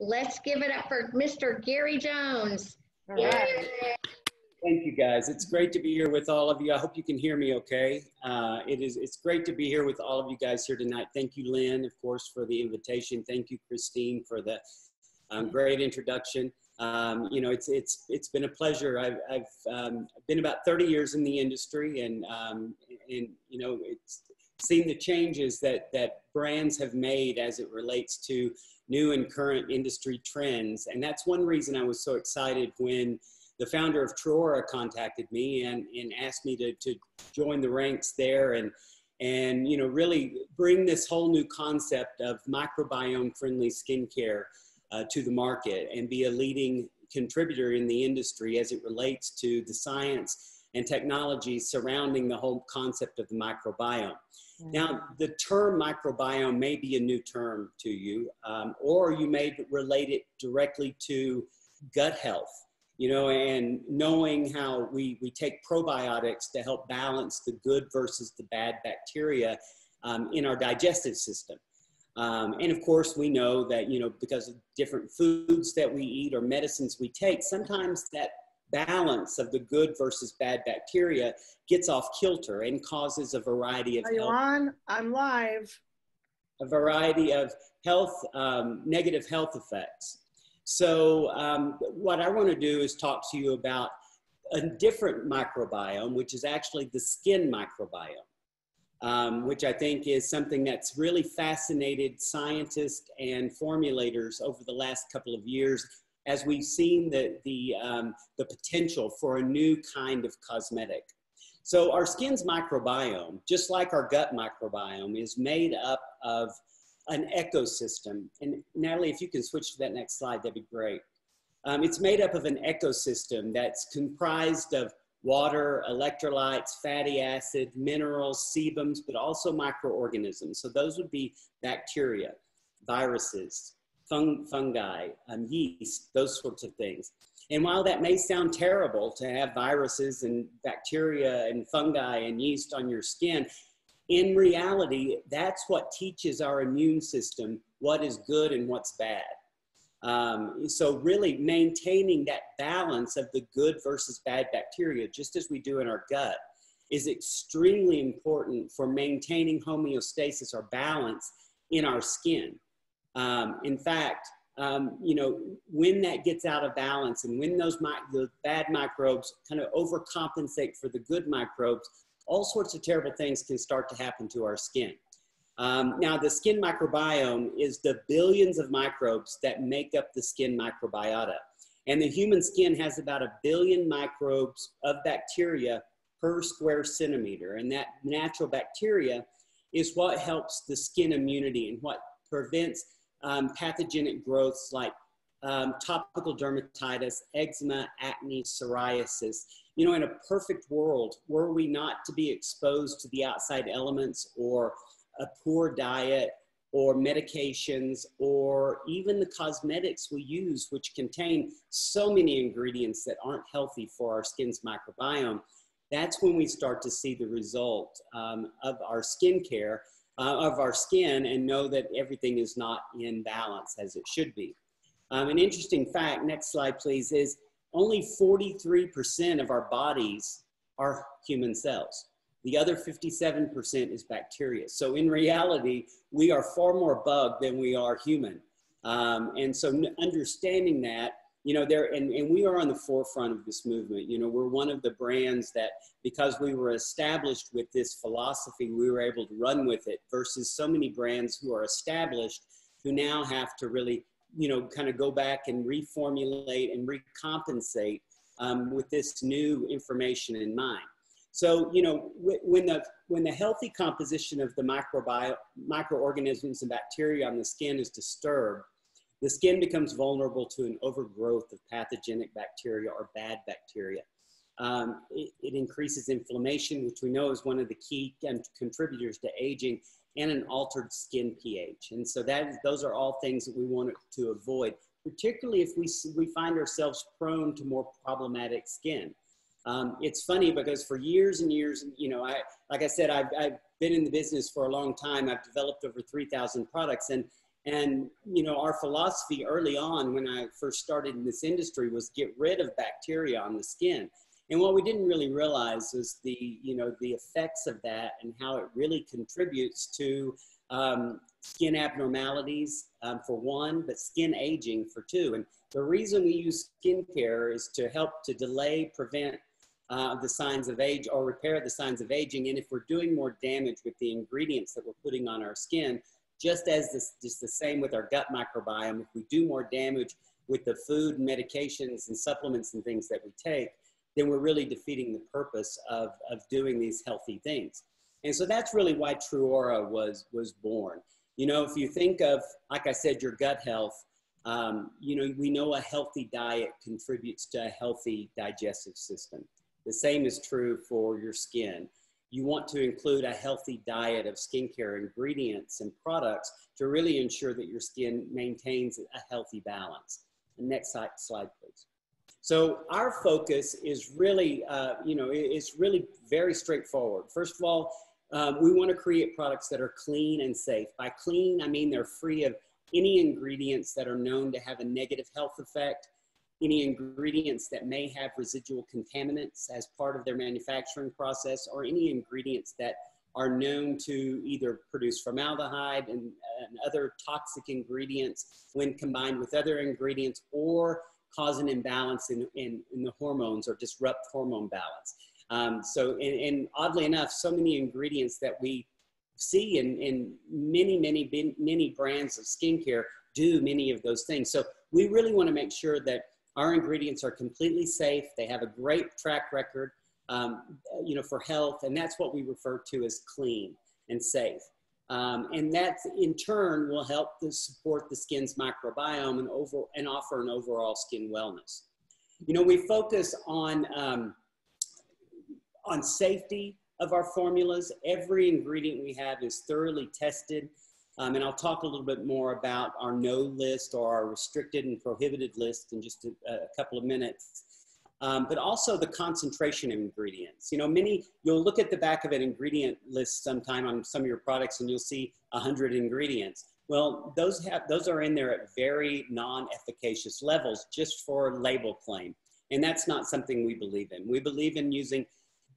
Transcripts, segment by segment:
Let's give it up for Mr. Gary Jones. All right. Thank you guys. It's great to be here with all of you. I hope you can hear me okay. Uh, it is, it's great to be here with all of you guys here tonight. Thank you, Lynn, of course, for the invitation. Thank you, Christine, for the um, great introduction. Um, you know, it's, it's, it's been a pleasure. I've, I've um, been about 30 years in the industry and, um, and you know, it's seen the changes that, that brands have made as it relates to new and current industry trends. And that's one reason I was so excited when the founder of Truora contacted me and, and asked me to, to join the ranks there and, and you know, really bring this whole new concept of microbiome friendly skincare uh, to the market and be a leading contributor in the industry as it relates to the science and technology surrounding the whole concept of the microbiome. Now, the term microbiome may be a new term to you, um, or you may relate it directly to gut health you know, and knowing how we, we take probiotics to help balance the good versus the bad bacteria um, in our digestive system. Um, and of course, we know that, you know, because of different foods that we eat or medicines we take, sometimes that balance of the good versus bad bacteria gets off kilter and causes a variety of Are you health, on? I'm live. a variety of health, um, negative health effects. So um, what I want to do is talk to you about a different microbiome, which is actually the skin microbiome, um, which I think is something that's really fascinated scientists and formulators over the last couple of years as we've seen the, the, um, the potential for a new kind of cosmetic. So our skin's microbiome, just like our gut microbiome, is made up of an ecosystem. And Natalie, if you can switch to that next slide, that'd be great. Um, it's made up of an ecosystem that's comprised of water, electrolytes, fatty acid, minerals, sebums, but also microorganisms. So those would be bacteria, viruses, fung fungi, um, yeast, those sorts of things. And while that may sound terrible to have viruses and bacteria and fungi and yeast on your skin, in reality, that's what teaches our immune system what is good and what's bad. Um, so really maintaining that balance of the good versus bad bacteria, just as we do in our gut, is extremely important for maintaining homeostasis or balance in our skin. Um, in fact, um, you know, when that gets out of balance and when those the bad microbes kind of overcompensate for the good microbes, all sorts of terrible things can start to happen to our skin. Um, now, the skin microbiome is the billions of microbes that make up the skin microbiota. And the human skin has about a billion microbes of bacteria per square centimeter. And that natural bacteria is what helps the skin immunity and what prevents um, pathogenic growths like um, topical dermatitis, eczema, acne, psoriasis. You know, in a perfect world, were we not to be exposed to the outside elements or a poor diet or medications or even the cosmetics we use, which contain so many ingredients that aren't healthy for our skin's microbiome, that's when we start to see the result um, of our skincare, uh, of our skin, and know that everything is not in balance as it should be. Um, an interesting fact, next slide please, is only 43% of our bodies are human cells. The other 57% is bacteria. So in reality, we are far more bug than we are human. Um, and so understanding that, you know, there, and, and we are on the forefront of this movement. You know, we're one of the brands that, because we were established with this philosophy, we were able to run with it versus so many brands who are established who now have to really you know, kind of go back and reformulate and recompensate um, with this new information in mind. So, you know, when the, when the healthy composition of the microbiome, microorganisms and bacteria on the skin is disturbed, the skin becomes vulnerable to an overgrowth of pathogenic bacteria or bad bacteria. Um, it, it, increases inflammation, which we know is one of the key contributors to aging, and an altered skin pH. And so that, those are all things that we want to avoid, particularly if we, we find ourselves prone to more problematic skin. Um, it's funny because for years and years, you know, I, like I said, I've, I've been in the business for a long time. I've developed over 3,000 products and, And, you know, our philosophy early on when I first started in this industry was get rid of bacteria on the skin. And what we didn't really realize is the, you know, the effects of that and how it really contributes to um, skin abnormalities um, for one, but skin aging for two. And the reason we use skincare is to help to delay, prevent uh, the signs of age or repair the signs of aging. And if we're doing more damage with the ingredients that we're putting on our skin, just as this, just the same with our gut microbiome, if we do more damage with the food and medications and supplements and things that we take, then we're really defeating the purpose of, of doing these healthy things. And so that's really why Truora was, was born. You know, if you think of, like I said, your gut health, um, you know, we know a healthy diet contributes to a healthy digestive system. The same is true for your skin. You want to include a healthy diet of skincare ingredients and products to really ensure that your skin maintains a healthy balance. next slide, please. So our focus is really, uh, you know, it's really very straightforward. First of all, um, we want to create products that are clean and safe. By clean, I mean they're free of any ingredients that are known to have a negative health effect, any ingredients that may have residual contaminants as part of their manufacturing process, or any ingredients that are known to either produce formaldehyde and, and other toxic ingredients when combined with other ingredients or cause an imbalance in, in, in the hormones or disrupt hormone balance. Um, so, and, and, oddly enough, so many ingredients that we see in, in many, many, many brands of skincare do many of those things. So we really want to make sure that our ingredients are completely safe. They have a great track record, um, you know, for health, and that's what we refer to as clean and safe. Um, and that in turn will help to support the skin's microbiome and, over, and offer an overall skin wellness. You know, we focus on um, on safety of our formulas. Every ingredient we have is thoroughly tested. Um, and I'll talk a little bit more about our no list or our restricted and prohibited list in just a, a couple of minutes. Um, but also the concentration of ingredients. You know, many, you'll look at the back of an ingredient list sometime on some of your products and you'll see 100 ingredients. Well, those, have, those are in there at very non-efficacious levels just for label claim. And that's not something we believe in. We believe in using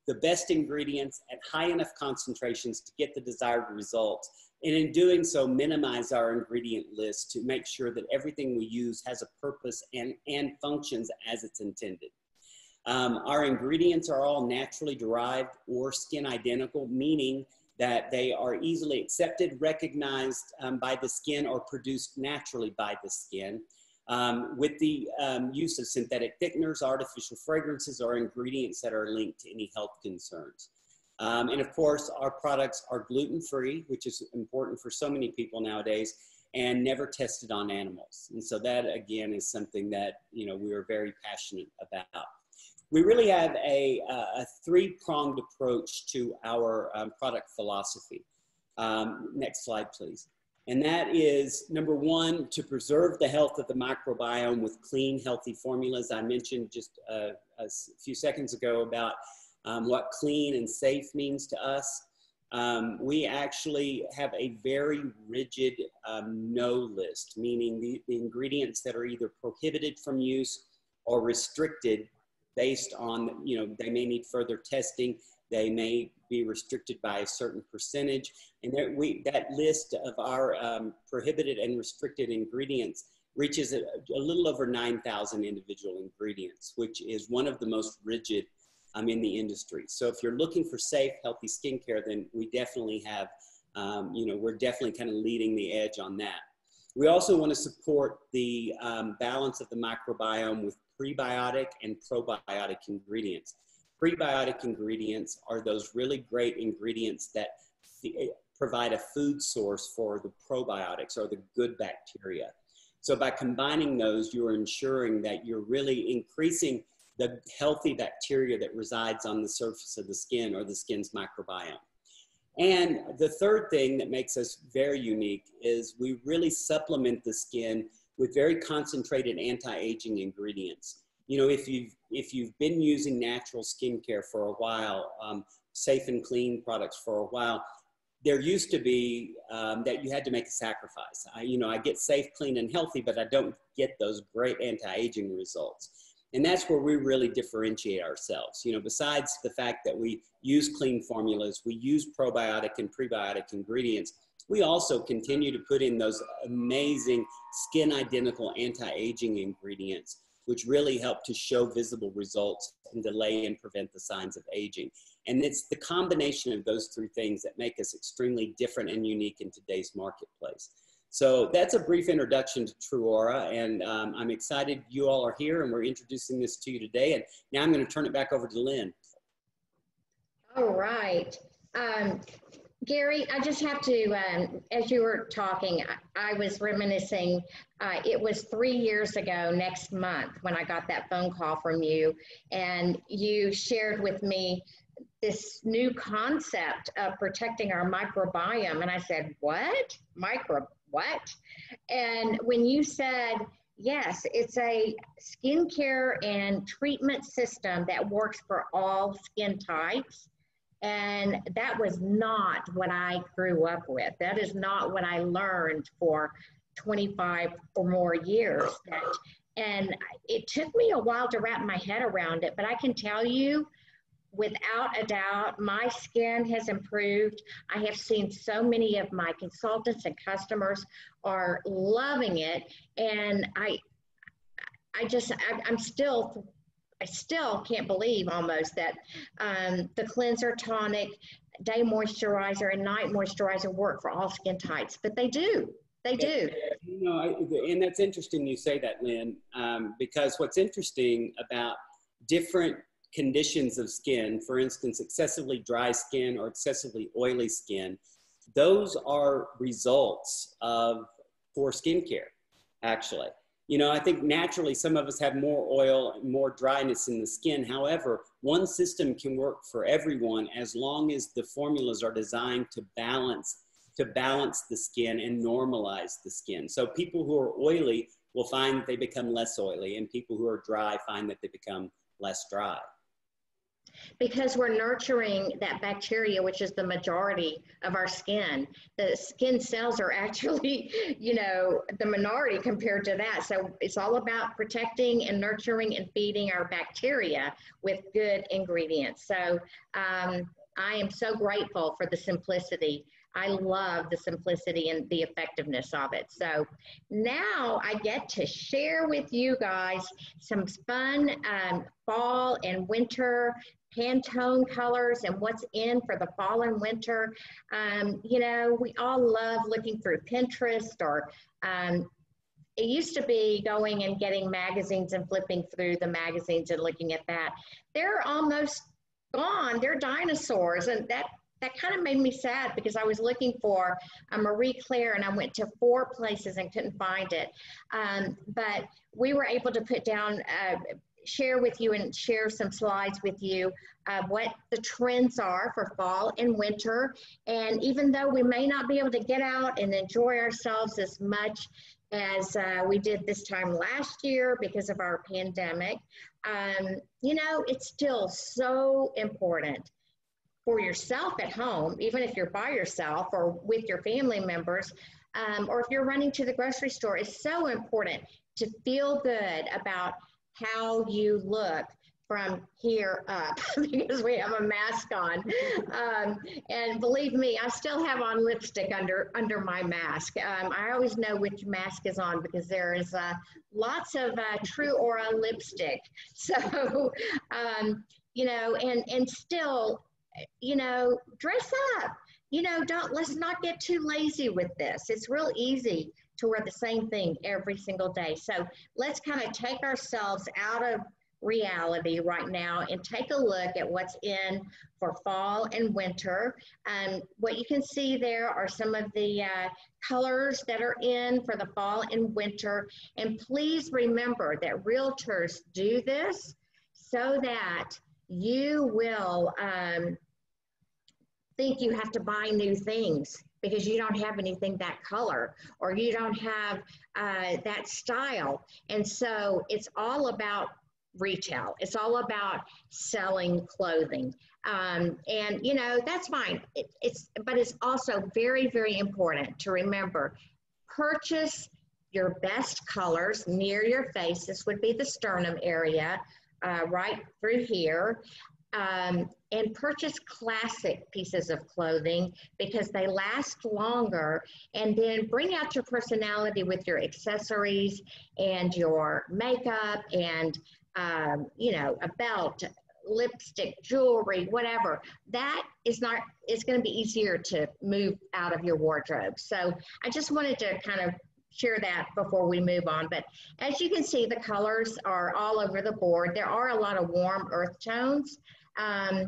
the best ingredients at high enough concentrations to get the desired results. And in doing so, minimize our ingredient list to make sure that everything we use has a purpose and, and functions as it's intended. Um, our ingredients are all naturally derived or skin identical, meaning that they are easily accepted, recognized um, by the skin, or produced naturally by the skin um, with the um, use of synthetic thickeners, artificial fragrances, or ingredients that are linked to any health concerns. Um, and of course, our products are gluten-free, which is important for so many people nowadays, and never tested on animals. And so that, again, is something that, you know, we are very passionate about. We really have a, a three-pronged approach to our um, product philosophy. Um, next slide, please. And that is number one, to preserve the health of the microbiome with clean, healthy formulas. I mentioned just uh, a few seconds ago about um, what clean and safe means to us. Um, we actually have a very rigid um, no list, meaning the, the ingredients that are either prohibited from use or restricted based on, you know, they may need further testing they may be restricted by a certain percentage. And that, we, that list of our um, prohibited and restricted ingredients reaches a, a little over 9,000 individual ingredients, which is one of the most rigid um, in the industry. So if you're looking for safe, healthy skincare, then we definitely have, um, you know, we're definitely kind of leading the edge on that. We also want to support the um, balance of the microbiome with prebiotic and probiotic ingredients. Prebiotic ingredients are those really great ingredients that eh, provide a food source for the probiotics or the good bacteria. So by combining those, you're ensuring that you're really increasing the healthy bacteria that resides on the surface of the skin or the skin's microbiome. And the third thing that makes us very unique is we really supplement the skin with very concentrated anti-aging ingredients you know, if you've, if you've been using natural skincare for a while, um, safe and clean products for a while, there used to be um, that you had to make a sacrifice. I, you know, I get safe, clean, and healthy, but I don't get those great anti-aging results. And that's where we really differentiate ourselves. You know, besides the fact that we use clean formulas, we use probiotic and prebiotic ingredients, we also continue to put in those amazing skin identical anti-aging ingredients, which really help to show visible results and delay and prevent the signs of aging. And it's the combination of those three things that make us extremely different and unique in today's marketplace. So that's a brief introduction to Truora, and um, I'm excited you all are here and we're introducing this to you today. And now I'm going to turn it back over to Lynn. All right. Um, Gary, I just have to, um, as you were talking, I, I was reminiscing. Uh, it was three years ago next month when I got that phone call from you, and you shared with me this new concept of protecting our microbiome. And I said, What? Micro what? And when you said, yes, it's a skincare and treatment system that works for all skin types. And that was not what I grew up with. That is not what I learned for 25 or more years. That, and it took me a while to wrap my head around it, but I can tell you without a doubt, my skin has improved. I have seen so many of my consultants and customers are loving it, and I, I just, I, am still, I still can't believe almost that um, the cleanser tonic, day moisturizer, and night moisturizer work for all skin types, but they do. They do. You know, and that's interesting you say that, Lynn, um, because what's interesting about different conditions of skin, for instance, excessively dry skin or excessively oily skin, those are results of poor skincare, actually. You know, I think naturally some of us have more oil and more dryness in the skin. However, one system can work for everyone as long as the formulas are designed to balance to balance the skin and normalize the skin. So people who are oily will find that they become less oily and people who are dry find that they become less dry because we're nurturing that bacteria, which is the majority of our skin. The skin cells are actually, you know, the minority compared to that. So it's all about protecting and nurturing and feeding our bacteria with good ingredients. So um, I am so grateful for the simplicity. I love the simplicity and the effectiveness of it. So now I get to share with you guys some fun um, fall and winter Pantone colors and what's in for the fall and winter. Um, you know, we all love looking through Pinterest or um, it used to be going and getting magazines and flipping through the magazines and looking at that. They're almost gone. They're dinosaurs. And that, that kind of made me sad because I was looking for a Marie Claire and I went to four places and couldn't find it. Um, but we were able to put down uh, share with you and share some slides with you uh, what the trends are for fall and winter. And even though we may not be able to get out and enjoy ourselves as much as uh, we did this time last year because of our pandemic, um, you know, it's still so important for yourself at home, even if you're by yourself or with your family members, um, or if you're running to the grocery store, it's so important to feel good about how you look from here up because we have a mask on. Um, and believe me, I still have on lipstick under under my mask. Um, I always know which mask is on because there is uh, lots of uh, Truora lipstick. So, um, you know, and and still, you know, dress up. You know, don't let's not get too lazy with this. It's real easy to wear the same thing every single day. So let's kind of take ourselves out of reality right now and take a look at what's in for fall and winter. Um, what you can see there are some of the uh, colors that are in for the fall and winter. And please remember that realtors do this so that you will um, think you have to buy new things because you don't have anything that color or you don't have uh, that style. And so it's all about retail. It's all about selling clothing. Um, and you know, that's fine. It, it's, but it's also very, very important to remember, purchase your best colors near your face. This would be the sternum area, uh, right through here. Um, and purchase classic pieces of clothing because they last longer and then bring out your personality with your accessories and your makeup and um, you know a belt lipstick jewelry whatever that is not it's going to be easier to move out of your wardrobe so i just wanted to kind of share that before we move on. But as you can see, the colors are all over the board. There are a lot of warm earth tones. Um,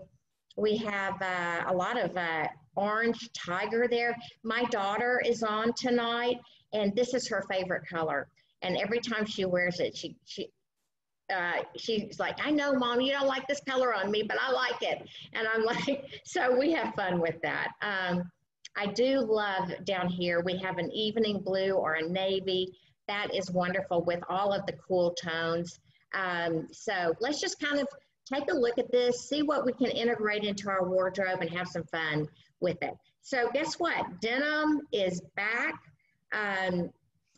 we have uh, a lot of uh, orange tiger there. My daughter is on tonight, and this is her favorite color. And every time she wears it, she, she uh, she's like, I know, mom, you don't like this color on me, but I like it. And I'm like, so we have fun with that. Um, I do love down here, we have an evening blue or a navy. That is wonderful with all of the cool tones. Um, so let's just kind of take a look at this, see what we can integrate into our wardrobe and have some fun with it. So guess what? Denim is back. Um,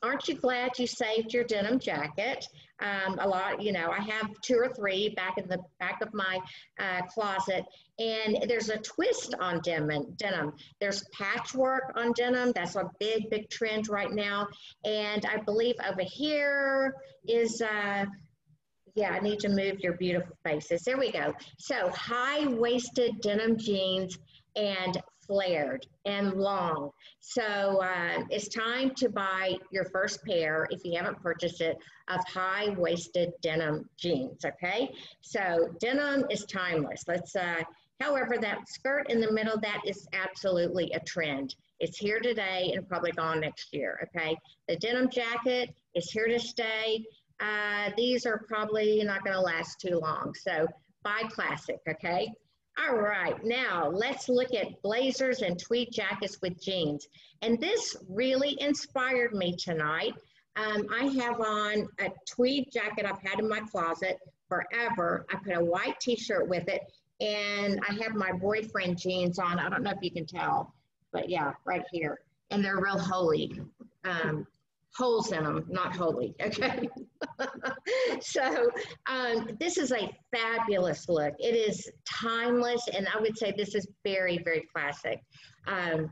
aren't you glad you saved your denim jacket? Um, a lot, you know, I have two or three back in the back of my uh, closet, and there's a twist on denim. Denim. There's patchwork on denim. That's a big, big trend right now. And I believe over here is. Uh, yeah, I need to move your beautiful faces. There we go. So high-waisted denim jeans and flared and long. So uh, it's time to buy your first pair, if you haven't purchased it, of high-waisted denim jeans, okay? So denim is timeless. Let's, uh, however, that skirt in the middle, that is absolutely a trend. It's here today and probably gone next year, okay? The denim jacket is here to stay. Uh, these are probably not gonna last too long. So buy classic, okay? All right, now let's look at blazers and tweed jackets with jeans. And this really inspired me tonight. Um, I have on a tweed jacket I've had in my closet forever. I put a white t-shirt with it and I have my boyfriend jeans on. I don't know if you can tell, but yeah, right here. And they're real holy. Um, holes in them, not holy, okay? so um, this is a fabulous look. It is timeless, and I would say this is very, very classic. Um,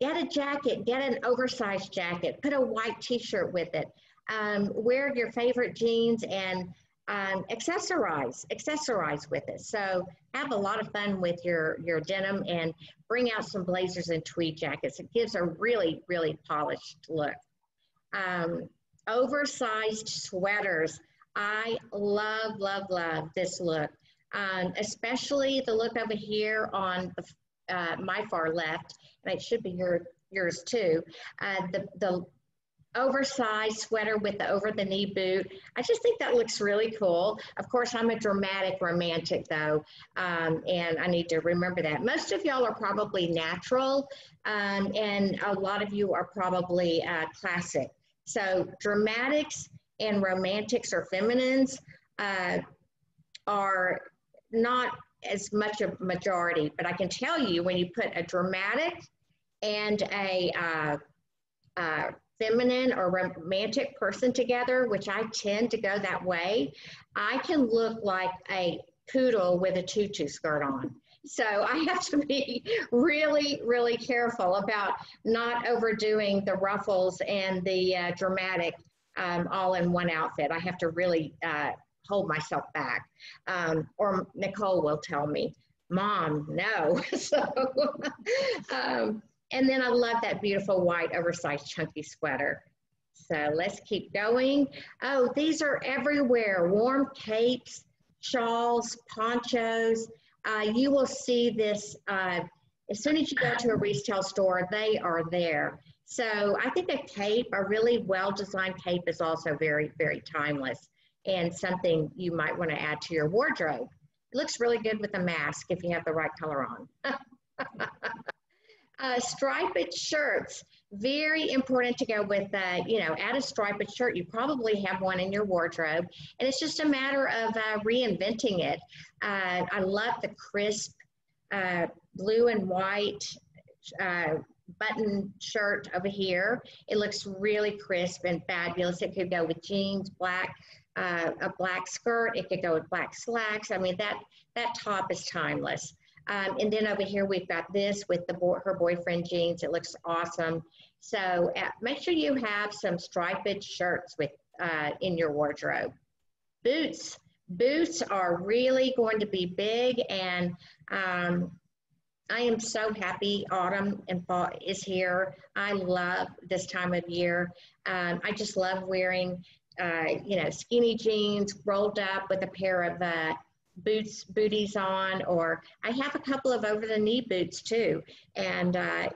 get a jacket, get an oversized jacket, put a white t-shirt with it, um, wear your favorite jeans and um, accessorize, accessorize with it. So have a lot of fun with your, your denim and bring out some blazers and tweed jackets. It gives a really, really polished look um, oversized sweaters. I love, love, love this look, um, especially the look over here on the, uh, my far left, and it should be your, yours too. Uh, the, the oversized sweater with the over the knee boot. I just think that looks really cool. Of course, I'm a dramatic romantic though, um, and I need to remember that. Most of y'all are probably natural, um, and a lot of you are probably uh, classic. So dramatics and romantics or feminines uh, are not as much of a majority, but I can tell you when you put a dramatic and a uh, uh, feminine or romantic person together, which I tend to go that way, I can look like a poodle with a tutu skirt on. So I have to be really, really careful about not overdoing the ruffles and the uh, dramatic um, all in one outfit. I have to really uh, hold myself back. Um, or Nicole will tell me, Mom, no. so, um, and then I love that beautiful white oversized chunky sweater. So let's keep going. Oh, these are everywhere. Warm capes, shawls, ponchos. Uh, you will see this uh, as soon as you go to a retail store, they are there. So I think a cape, a really well-designed cape is also very, very timeless and something you might want to add to your wardrobe. It looks really good with a mask if you have the right color on. uh, striped shirts. Very important to go with, uh, you know, add a striped shirt. You probably have one in your wardrobe, and it's just a matter of uh, reinventing it. Uh, I love the crisp uh, blue and white uh, button shirt over here. It looks really crisp and fabulous. It could go with jeans, black, uh, a black skirt. It could go with black slacks. I mean, that, that top is timeless. Um, and then over here, we've got this with the her boyfriend jeans. It looks awesome. So uh, make sure you have some striped shirts with uh, in your wardrobe. Boots. Boots are really going to be big and um, I am so happy autumn and fall is here. I love this time of year. Um, I just love wearing, uh, you know, skinny jeans rolled up with a pair of uh, boots, booties on, or I have a couple of over the knee boots too. And uh,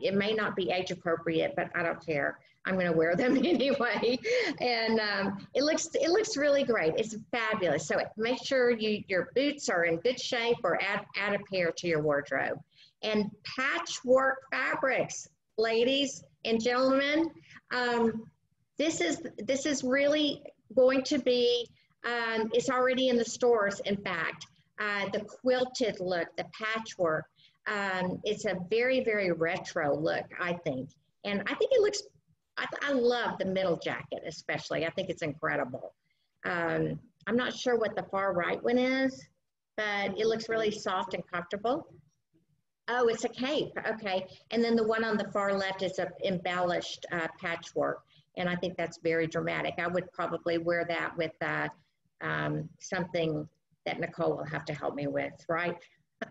it may not be age appropriate, but I don't care. I'm going to wear them anyway. And um, it looks it looks really great. It's fabulous. So make sure you your boots are in good shape or add, add a pair to your wardrobe. And patchwork fabrics, ladies and gentlemen, um, this is this is really going to be, um, it's already in the stores, in fact. Uh, the quilted look, the patchwork, um, it's a very, very retro look, I think. And I think it looks I, I love the middle jacket, especially. I think it's incredible. Um, I'm not sure what the far right one is, but it looks really soft and comfortable. Oh, it's a cape. Okay. And then the one on the far left is a embellished uh, patchwork. And I think that's very dramatic. I would probably wear that with uh, um, something that Nicole will have to help me with, right?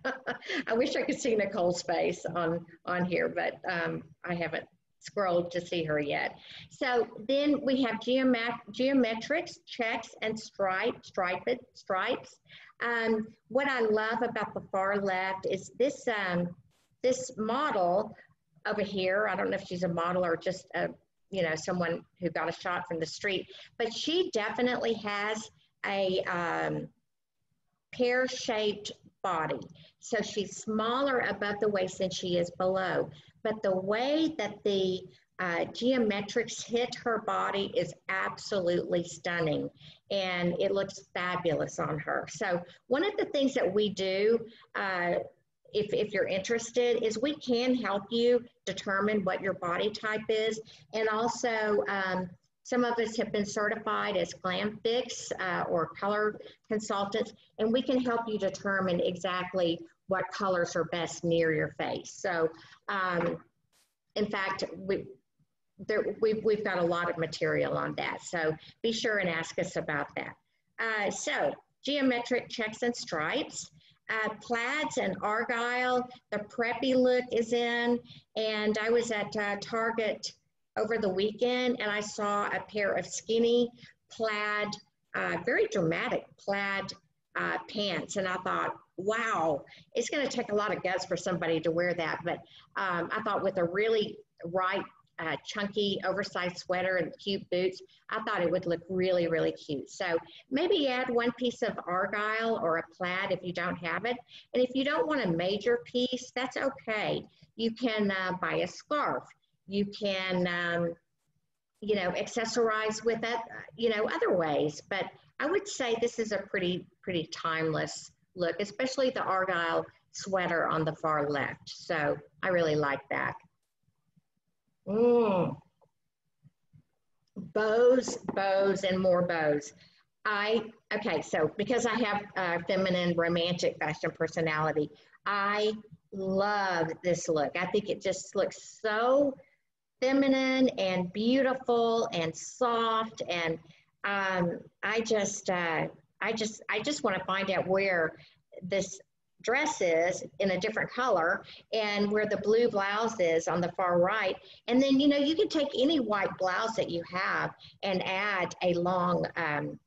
I wish I could see Nicole's face on, on here, but um, I haven't scrolled to see her yet. So then we have geomet geometrics, checks, and stripe, striped, stripes. Um, what I love about the far left is this, um, this model over here. I don't know if she's a model or just a, you know, someone who got a shot from the street, but she definitely has a um, pear-shaped body. So she's smaller above the waist than she is below but the way that the uh, geometrics hit her body is absolutely stunning and it looks fabulous on her. So one of the things that we do, uh, if, if you're interested, is we can help you determine what your body type is. And also, um, some of us have been certified as Glam Fix uh, or color consultants, and we can help you determine exactly what colors are best near your face. So, um, in fact, we, there, we've, we've got a lot of material on that. So be sure and ask us about that. Uh, so geometric checks and stripes, uh, plaids and argyle, the preppy look is in. And I was at uh, Target over the weekend and I saw a pair of skinny plaid, uh, very dramatic plaid uh, pants. And I thought, wow, it's going to take a lot of guts for somebody to wear that. But um, I thought with a really right, uh, chunky, oversized sweater and cute boots, I thought it would look really, really cute. So maybe add one piece of argyle or a plaid if you don't have it. And if you don't want a major piece, that's okay. You can uh, buy a scarf. You can, um, you know, accessorize with it, you know, other ways. But I would say this is a pretty, pretty timeless look, especially the Argyle sweater on the far left. So I really like that. Mm. Bows, bows, and more bows. I, okay, so because I have a feminine romantic fashion personality, I love this look. I think it just looks so feminine and beautiful and soft and um, I just, uh, I just, I just want to find out where this dress is in a different color and where the blue blouse is on the far right. And then, you know, you can take any white blouse that you have and add a long um,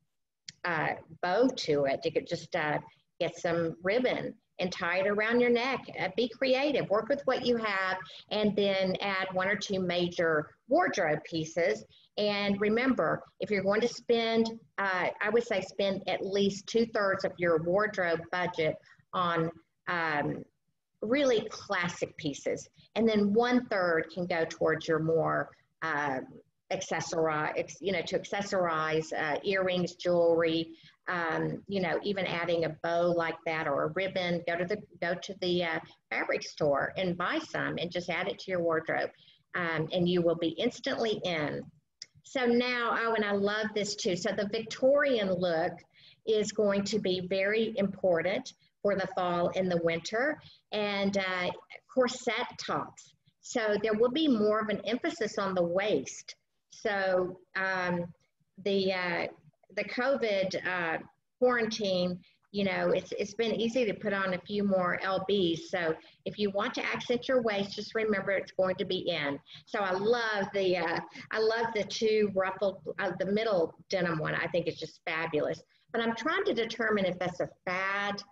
uh, bow to it. You could just uh, get some ribbon and tie it around your neck. Uh, be creative, work with what you have, and then add one or two major wardrobe pieces and remember, if you're going to spend, uh, I would say spend at least two thirds of your wardrobe budget on um, really classic pieces. And then one third can go towards your more uh, accessorize, you know, to accessorize uh, earrings, jewelry, um, you know, even adding a bow like that or a ribbon. Go to the go to the uh, fabric store and buy some, and just add it to your wardrobe, um, and you will be instantly in. So now, oh, and I love this too. So the Victorian look is going to be very important for the fall and the winter, and uh, corset tops. So there will be more of an emphasis on the waist. So um, the uh, the COVID uh, quarantine, you know, it's it's been easy to put on a few more lbs. So if you want to accent your waist, just remember it's going to be in. So I love the uh, I love the two ruffled uh, the middle denim one. I think it's just fabulous. But I'm trying to determine if that's a fad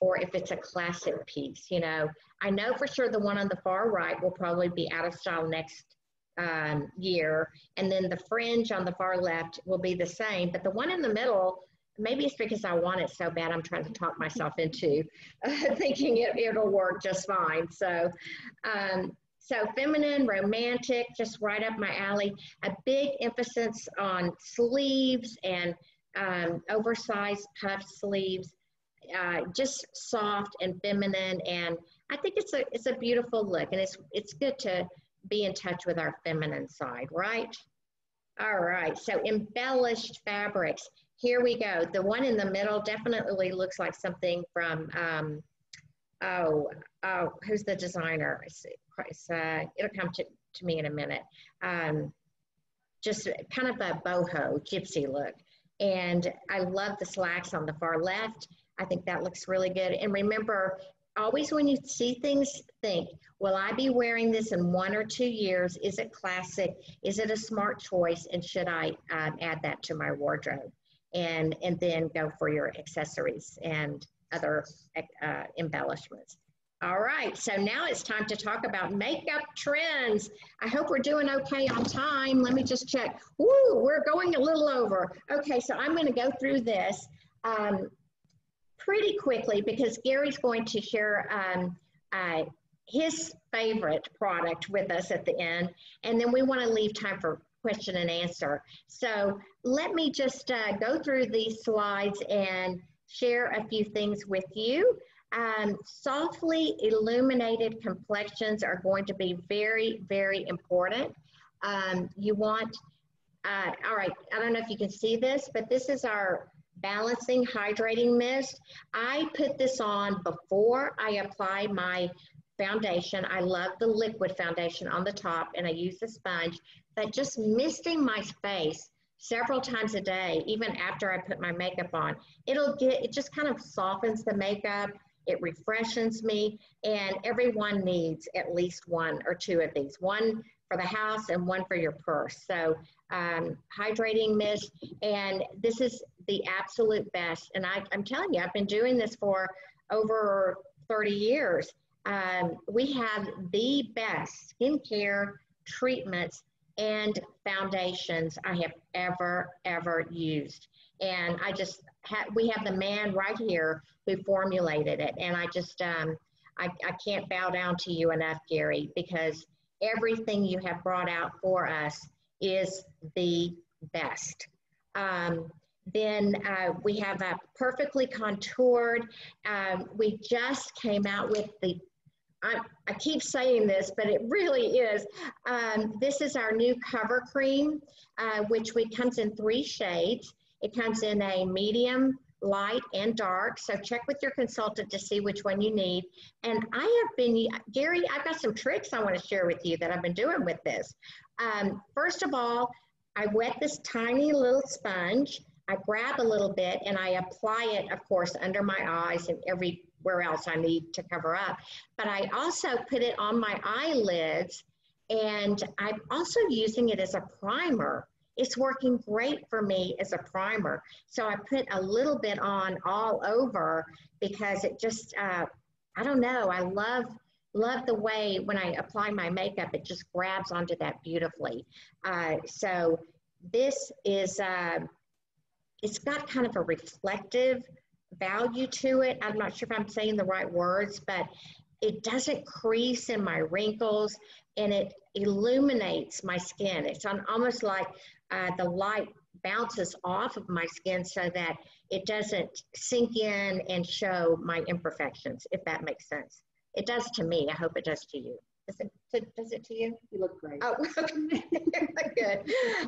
or if it's a classic piece. You know, I know for sure the one on the far right will probably be out of style next um, year, and then the fringe on the far left will be the same. But the one in the middle, maybe it's because I want it so bad, I'm trying to talk myself into uh, thinking it, it'll work just fine. So, um, so feminine, romantic, just right up my alley. A big emphasis on sleeves and um, oversized puff sleeves uh, just soft and feminine. And I think it's a, it's a beautiful look and it's, it's good to be in touch with our feminine side, right? All right, so embellished fabrics. Here we go. The one in the middle definitely looks like something from, um, oh, oh, who's the designer? It's, uh, it'll come to, to me in a minute. Um, just kind of a boho gypsy look. And I love the slacks on the far left. I think that looks really good. And remember, always when you see things, think, will I be wearing this in one or two years? Is it classic? Is it a smart choice? And should I um, add that to my wardrobe? And, and then go for your accessories and other uh, embellishments. All right, so now it's time to talk about makeup trends. I hope we're doing okay on time. Let me just check. Woo, we're going a little over. Okay, so I'm gonna go through this. Um, pretty quickly because Gary's going to share um, uh, his favorite product with us at the end. And then we want to leave time for question and answer. So let me just uh, go through these slides and share a few things with you. Um, softly illuminated complexions are going to be very, very important. Um, you want, uh, all right, I don't know if you can see this, but this is our Balancing Hydrating Mist. I put this on before I apply my foundation. I love the liquid foundation on the top and I use the sponge, but just misting my face several times a day, even after I put my makeup on, it'll get, it just kind of softens the makeup. It refreshes me and everyone needs at least one or two of these, one for the house and one for your purse. So um, hydrating mist, and this is the absolute best. And I, am telling you, I've been doing this for over 30 years. Um, we have the best skincare treatments and foundations I have ever, ever used. And I just, ha- we have the man right here who formulated it. And I just, um, I, I can't bow down to you enough, Gary, because everything you have brought out for us is the best. Um, then uh, we have a perfectly contoured. Um, we just came out with the, I, I, keep saying this, but it really is. Um, this is our new cover cream, uh, which we, comes in three shades. It comes in a medium, light, and dark. So check with your consultant to see which one you need. And I have been, Gary, I've got some tricks I want to share with you that I've been doing with this. Um, first of all, I wet this tiny little sponge. I grab a little bit and I apply it, of course, under my eyes and everywhere else I need to cover up. But I also put it on my eyelids and I'm also using it as a primer. It's working great for me as a primer. So I put a little bit on all over because it just, uh, I don't know, I love love the way when I apply my makeup, it just grabs onto that beautifully. Uh, so this is, uh, it's got kind of a reflective value to it. I'm not sure if I'm saying the right words, but it doesn't crease in my wrinkles and it illuminates my skin. It's on, almost like uh, the light bounces off of my skin so that it doesn't sink in and show my imperfections, if that makes sense. It does to me. I hope it does to you. Does it, does it to you? You look great. Oh, good.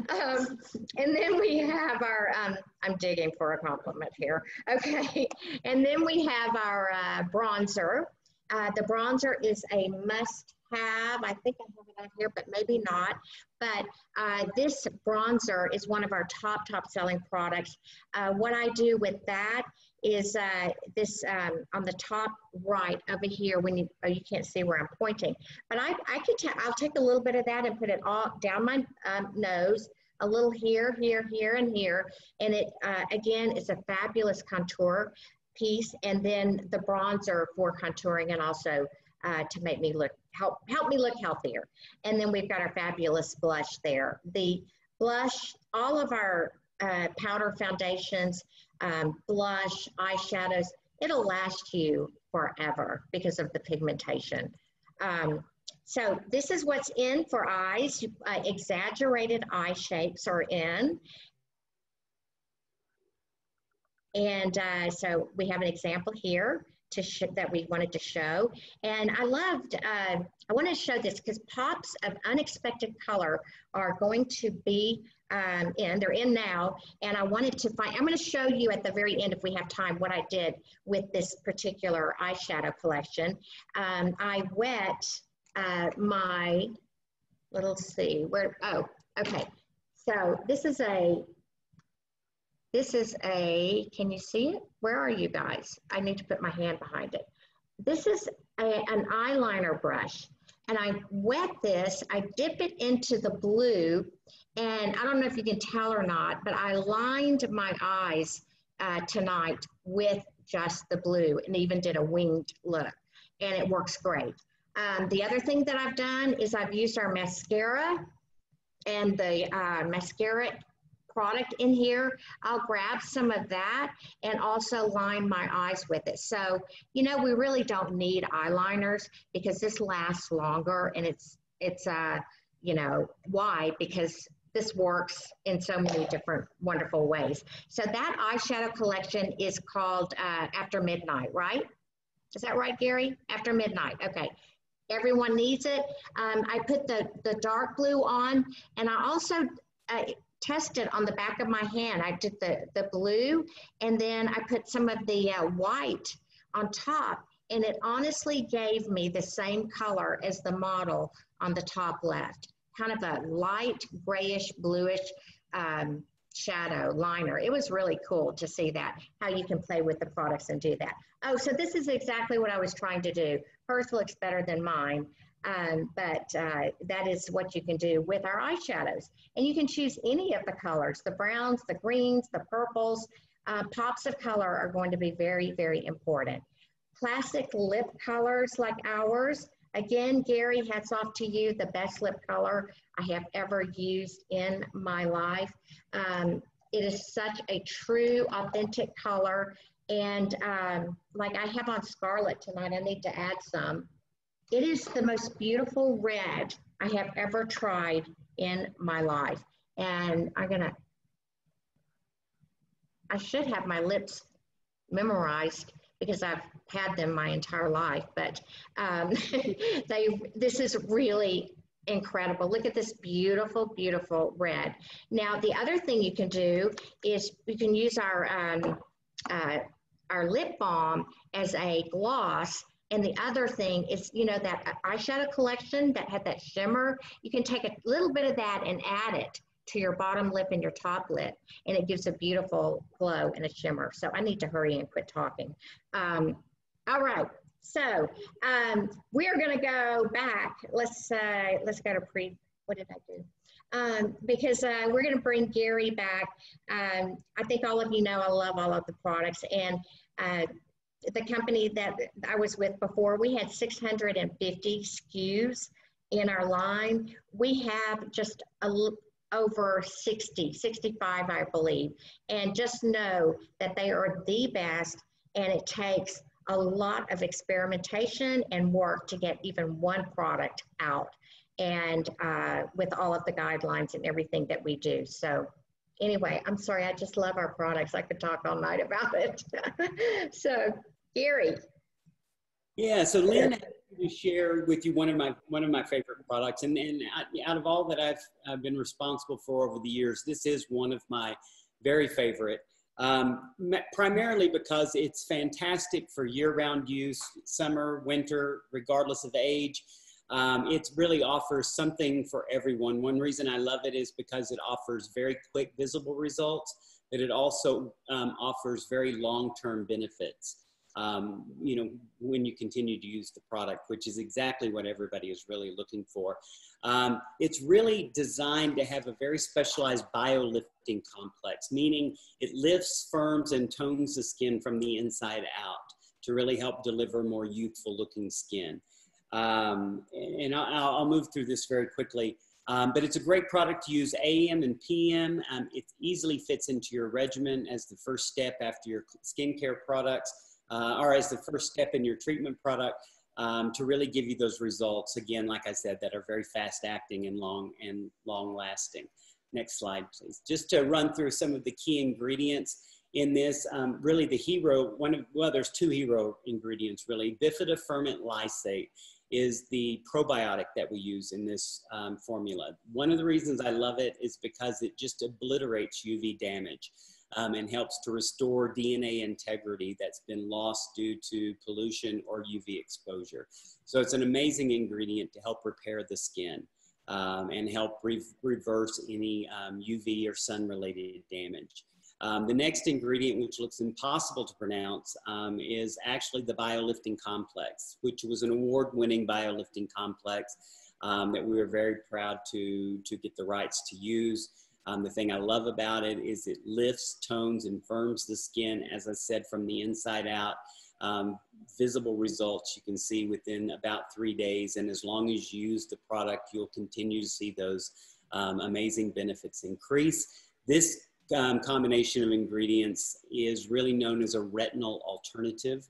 Um, and then we have our, um, I'm digging for a compliment here. Okay. And then we have our uh, bronzer. Uh, the bronzer is a must have. I think I have it on here, but maybe not. But uh, this bronzer is one of our top, top selling products. Uh, what I do with that is uh, this um, on the top right over here when you, oh, you can't see where I'm pointing. But I, I could, ta I'll take a little bit of that and put it all down my um, nose, a little here, here, here, and here. And it, uh, again, is a fabulous contour piece. And then the bronzer for contouring and also uh, to make me look, help, help me look healthier. And then we've got our fabulous blush there. The blush, all of our uh, powder foundations, um, blush, eyeshadows, it'll last you forever because of the pigmentation. Um, so this is what's in for eyes. Uh, exaggerated eye shapes are in. And uh, so we have an example here to that we wanted to show. And I loved, uh, I want to show this because pops of unexpected color are going to be um, in, they're in now. And I wanted to find, I'm going to show you at the very end if we have time what I did with this particular eyeshadow collection. Um, I wet uh, my, let's see, where, oh, okay. So this is a this is a, can you see it? Where are you guys? I need to put my hand behind it. This is a, an eyeliner brush. And I wet this, I dip it into the blue, and I don't know if you can tell or not, but I lined my eyes uh, tonight with just the blue and even did a winged look. And it works great. Um, the other thing that I've done is I've used our mascara and the uh, mascara product in here, I'll grab some of that and also line my eyes with it. So, you know, we really don't need eyeliners because this lasts longer and it's, it's, uh, you know, why? Because this works in so many different wonderful ways. So that eyeshadow collection is called uh, After Midnight, right? Is that right, Gary? After Midnight, okay. Everyone needs it. Um, I put the, the dark blue on and I also, uh, tested on the back of my hand. I did the, the blue and then I put some of the uh, white on top and it honestly gave me the same color as the model on the top left. Kind of a light grayish bluish um, shadow liner. It was really cool to see that, how you can play with the products and do that. Oh, so this is exactly what I was trying to do. Hers looks better than mine. Um, but uh, that is what you can do with our eyeshadows. And you can choose any of the colors, the browns, the greens, the purples. Uh, pops of color are going to be very, very important. Classic lip colors like ours. Again, Gary, hats off to you, the best lip color I have ever used in my life. Um, it is such a true, authentic color. And um, like I have on Scarlet tonight, I need to add some. It is the most beautiful red I have ever tried in my life. And I'm gonna, I should have my lips memorized because I've had them my entire life, but um, they, this is really incredible. Look at this beautiful, beautiful red. Now, the other thing you can do is you can use our, um, uh, our lip balm as a gloss and the other thing is, you know, that eyeshadow collection that had that shimmer, you can take a little bit of that and add it to your bottom lip and your top lip, and it gives a beautiful glow and a shimmer. So I need to hurry and quit talking. Um, all right, so um, we are going to go back. Let's uh, let's go to pre. What did I do? Um, because uh, we're going to bring Gary back. Um, I think all of you know I love all of the products, and uh, the company that I was with before, we had 650 SKUs in our line. We have just a, over 60, 65, I believe. And just know that they are the best and it takes a lot of experimentation and work to get even one product out and uh, with all of the guidelines and everything that we do. So anyway, I'm sorry, I just love our products. I could talk all night about it. so Gary. Yeah, so Lynn to share with you one of my one of my favorite products, and, and out of all that I've, I've been responsible for over the years, this is one of my very favorite. Um, primarily because it's fantastic for year-round use, summer, winter, regardless of age. Um, it really offers something for everyone. One reason I love it is because it offers very quick visible results, but it also um, offers very long-term benefits. Um, you know, when you continue to use the product, which is exactly what everybody is really looking for. Um, it's really designed to have a very specialized biolifting complex, meaning it lifts, firms, and tones the skin from the inside out to really help deliver more youthful looking skin. Um, and I'll, I'll, move through this very quickly. Um, but it's a great product to use AM and PM. Um, it easily fits into your regimen as the first step after your skincare products, uh, or as the first step in your treatment product um, to really give you those results. Again, like I said, that are very fast acting and long and long lasting. Next slide, please. Just to run through some of the key ingredients in this, um, really the hero, one of, well, there's two hero ingredients really. Bifida ferment lysate is the probiotic that we use in this um, formula. One of the reasons I love it is because it just obliterates UV damage um, and helps to restore DNA integrity that's been lost due to pollution or UV exposure. So it's an amazing ingredient to help repair the skin um, and help re reverse any UV um, or sun related damage. Um, the next ingredient, which looks impossible to pronounce, um, is actually the biolifting complex, which was an award-winning biolifting complex um, that we were very proud to, to get the rights to use. Um, the thing I love about it is it lifts, tones, and firms the skin, as I said, from the inside out. Um, visible results you can see within about three days. And as long as you use the product, you'll continue to see those um, amazing benefits increase. This um, combination of ingredients is really known as a retinol alternative.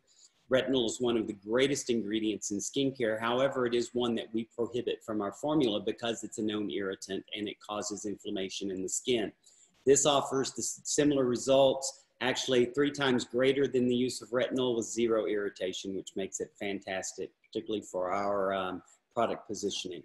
Retinol is one of the greatest ingredients in skincare. However, it is one that we prohibit from our formula because it's a known irritant and it causes inflammation in the skin. This offers the similar results, actually three times greater than the use of retinol with zero irritation, which makes it fantastic, particularly for our um, product positioning.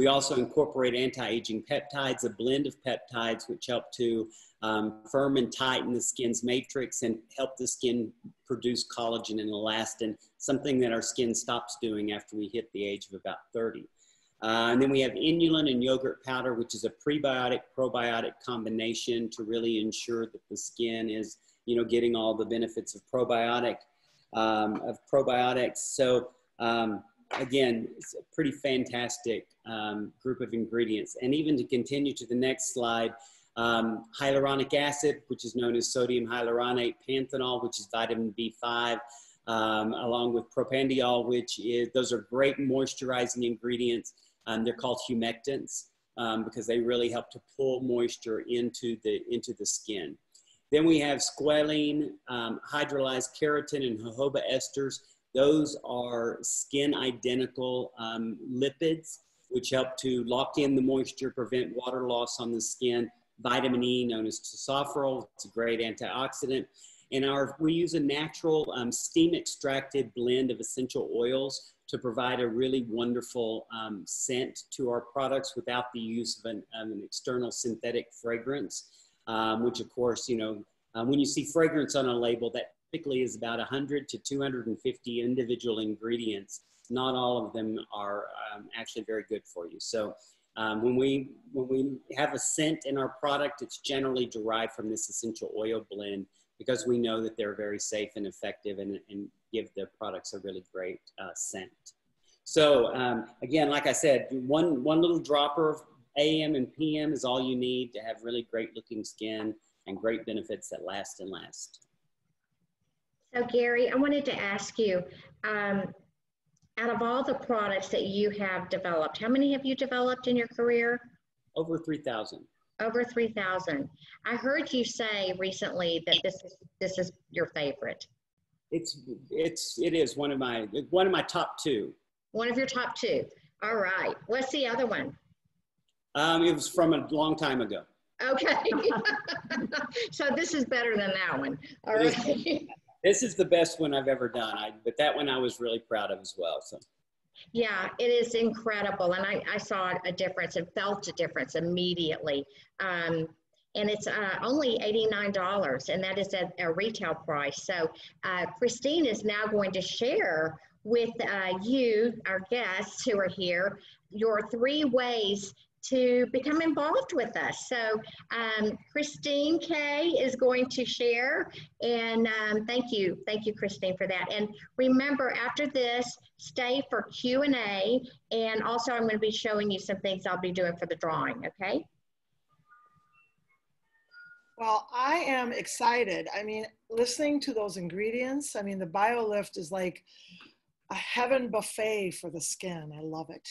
We also incorporate anti-aging peptides, a blend of peptides which help to um, firm and tighten the skin's matrix and help the skin produce collagen and elastin, something that our skin stops doing after we hit the age of about 30. Uh, and then we have inulin and yogurt powder, which is a prebiotic probiotic combination to really ensure that the skin is, you know, getting all the benefits of probiotic um, of probiotics. So um, again, it's a pretty fantastic um, group of ingredients. And even to continue to the next slide, um, hyaluronic acid, which is known as sodium hyaluronate, panthenol, which is vitamin B5, um, along with propanediol, which is, those are great moisturizing ingredients. Um, they're called humectants um, because they really help to pull moisture into the, into the skin. Then we have squalene, um, hydrolyzed keratin, and jojoba esters. Those are skin identical um, lipids, which help to lock in the moisture, prevent water loss on the skin, vitamin E known as tocopherol. It's a great antioxidant. And our, we use a natural um, steam extracted blend of essential oils to provide a really wonderful um, scent to our products without the use of an, an external synthetic fragrance, um, which of course, you know, uh, when you see fragrance on a label, that typically is about 100 to 250 individual ingredients. Not all of them are um, actually very good for you. So um, when, we, when we have a scent in our product, it's generally derived from this essential oil blend because we know that they're very safe and effective and, and give the products a really great uh, scent. So um, again, like I said, one, one little dropper of AM and PM is all you need to have really great looking skin and great benefits that last and last. So Gary, I wanted to ask you, um, out of all the products that you have developed, how many have you developed in your career? Over 3,000. Over 3,000. I heard you say recently that this is, this is your favorite. It's it's it is one of my one of my top two. One of your top two. All right. What's the other one? Um, it was from a long time ago. Okay. so this is better than that one. All right. This is the best one I've ever done. I, but that one I was really proud of as well. So. Yeah, it is incredible. And I, I saw a difference and felt a difference immediately. Um, and it's uh, only $89, and that is at a retail price. So uh, Christine is now going to share with uh, you, our guests who are here, your three ways to become involved with us. So um, Christine Kay is going to share and um, thank you. Thank you, Christine, for that. And remember, after this, stay for Q&A and also I'm going to be showing you some things I'll be doing for the drawing, okay? Well, I am excited. I mean, listening to those ingredients, I mean, the BioLift is like a heaven buffet for the skin. I love it.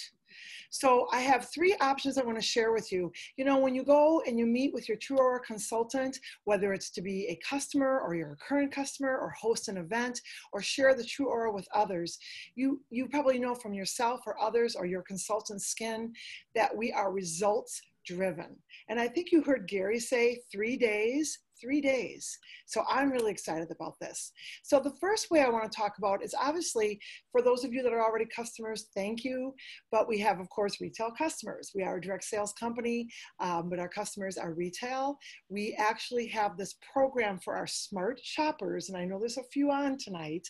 So I have three options I want to share with you. You know, when you go and you meet with your Truora consultant, whether it's to be a customer or you're a current customer or host an event or share the Truora with others, you, you probably know from yourself or others or your consultant's skin that we are results driven. And I think you heard Gary say three days three days. So I'm really excited about this. So the first way I want to talk about is obviously for those of you that are already customers, thank you. But we have, of course, retail customers. We are a direct sales company, um, but our customers are retail. We actually have this program for our smart shoppers, and I know there's a few on tonight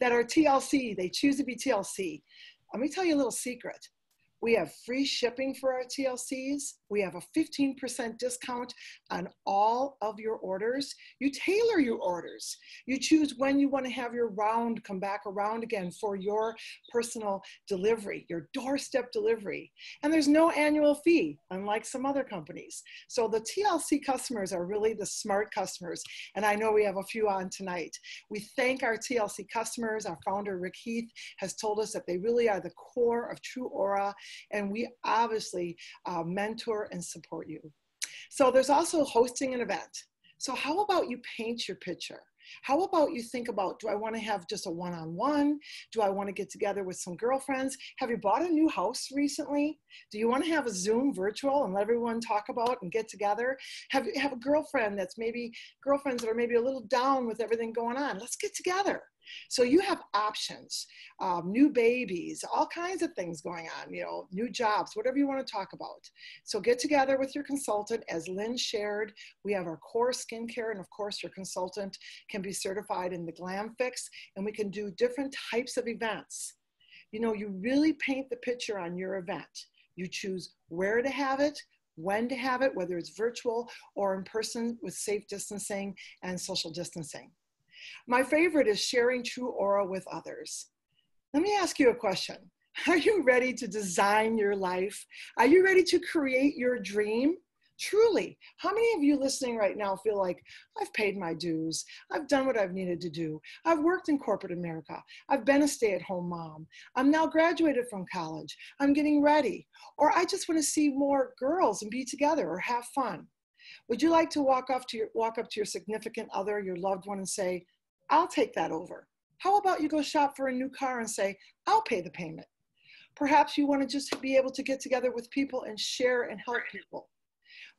that are TLC. They choose to be TLC. Let me tell you a little secret. We have free shipping for our TLCs. We have a 15% discount on all of your orders. You tailor your orders. You choose when you want to have your round come back around again for your personal delivery, your doorstep delivery. And there's no annual fee, unlike some other companies. So the TLC customers are really the smart customers. And I know we have a few on tonight. We thank our TLC customers. Our founder, Rick Heath, has told us that they really are the core of Truora and we obviously uh, mentor and support you. So there's also hosting an event. So how about you paint your picture? How about you think about do I want to have just a one on one? Do I want to get together with some girlfriends? Have you bought a new house recently? Do you want to have a Zoom virtual and let everyone talk about and get together? Have, you have a girlfriend that's maybe girlfriends that are maybe a little down with everything going on? Let's get together. So you have options, um, new babies, all kinds of things going on, you know, new jobs, whatever you want to talk about. So get together with your consultant. As Lynn shared, we have our core skincare, and of course, your consultant can be certified in the Glam Fix, and we can do different types of events. You know, you really paint the picture on your event. You choose where to have it, when to have it, whether it's virtual or in person with safe distancing and social distancing. My favorite is sharing Truora with others. Let me ask you a question. Are you ready to design your life? Are you ready to create your dream? Truly, how many of you listening right now feel like I've paid my dues? I've done what I've needed to do. I've worked in corporate America. I've been a stay at home mom. I'm now graduated from college. I'm getting ready. Or I just want to see more girls and be together or have fun. Would you like to walk off to your walk up to your significant other, your loved one, and say, "I'll take that over"? How about you go shop for a new car and say, "I'll pay the payment"? Perhaps you want to just be able to get together with people and share and help people.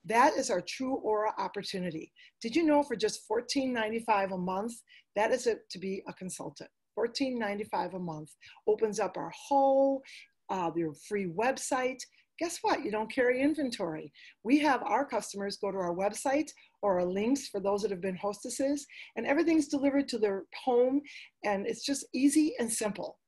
That is our Truora opportunity. Did you know for just $14.95 a month, that is it to be a consultant. $14.95 a month opens up our whole, uh, your free website, guess what? You don't carry inventory. We have our customers go to our website or our links for those that have been hostesses, and everything's delivered to their home, and it's just easy and simple.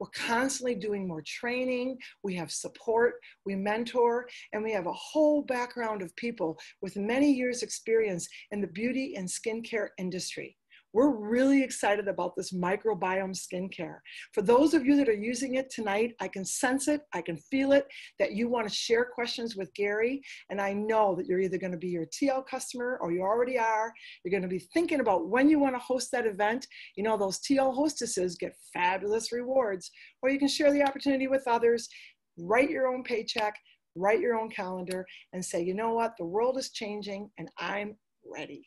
We're constantly doing more training. We have support, we mentor, and we have a whole background of people with many years experience in the beauty and skincare industry. We're really excited about this microbiome skincare. For those of you that are using it tonight, I can sense it, I can feel it, that you want to share questions with Gary. And I know that you're either going to be your TL customer or you already are. You're going to be thinking about when you want to host that event. You know, those TL hostesses get fabulous rewards, or you can share the opportunity with others, write your own paycheck, write your own calendar, and say, you know what, the world is changing and I'm ready.